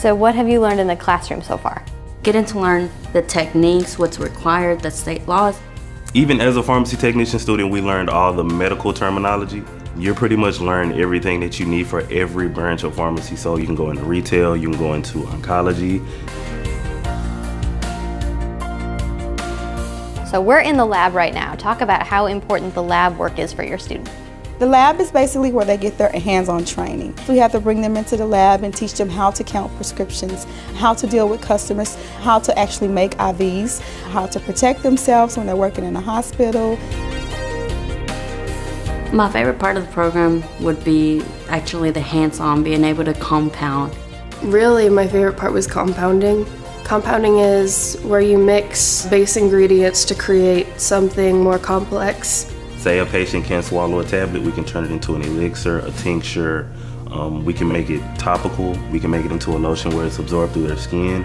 So what have you learned in the classroom so far? Getting to learn the techniques, what's required, the state laws. Even as a pharmacy technician student, we learned all the medical terminology. You're pretty much learn everything that you need for every branch of pharmacy. So you can go into retail, you can go into oncology. So we're in the lab right now. Talk about how important the lab work is for your students. The lab is basically where they get their hands-on training. We have to bring them into the lab and teach them how to count prescriptions, how to deal with customers, how to actually make IVs, how to protect themselves when they're working in a hospital. My favorite part of the program would be actually the hands-on, being able to compound. Really, my favorite part was compounding. Compounding is where you mix base ingredients to create something more complex. Say a patient can't swallow a tablet, we can turn it into an elixir, a tincture. Um, we can make it topical. We can make it into a lotion where it's absorbed through their skin.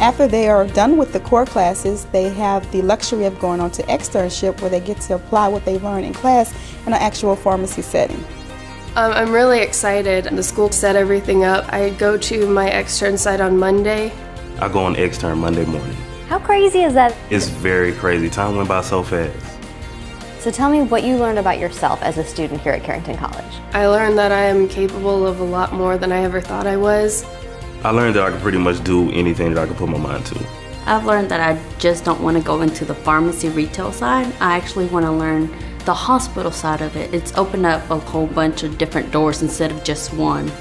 After they are done with the core classes, they have the luxury of going on to externship where they get to apply what they've learned in class in an actual pharmacy setting. Um, I'm really excited. The school set everything up. I go to my extern site on Monday. I go on extern Monday morning. How crazy is that? It's very crazy. Time went by so fast. So tell me what you learned about yourself as a student here at Carrington College. I learned that I am capable of a lot more than I ever thought I was. I learned that I could pretty much do anything that I could put my mind to. I've learned that I just don't want to go into the pharmacy retail side. I actually want to learn the hospital side of it. It's opened up a whole bunch of different doors instead of just one.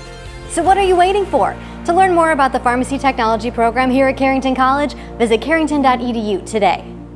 So what are you waiting for? To learn more about the pharmacy technology program here at Carrington College, visit carrington.edu today.